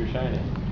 you're shining.